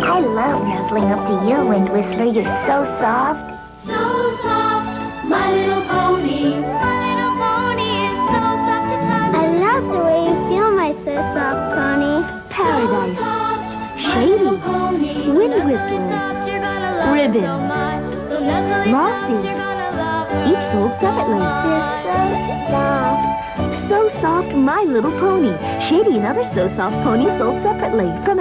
I love nuzzling up to you, Wind Whistler. You're so soft. So soft, my little pony. My little pony is so soft to touch. I love the way you feel my so soft pony. Paradise. So soft, Shady. pony. Wind Whistler. Ribbon. Lofty. Each sold separately. They're so soft. So Soft My Little Pony. Shady and other So Soft ponies sold separately from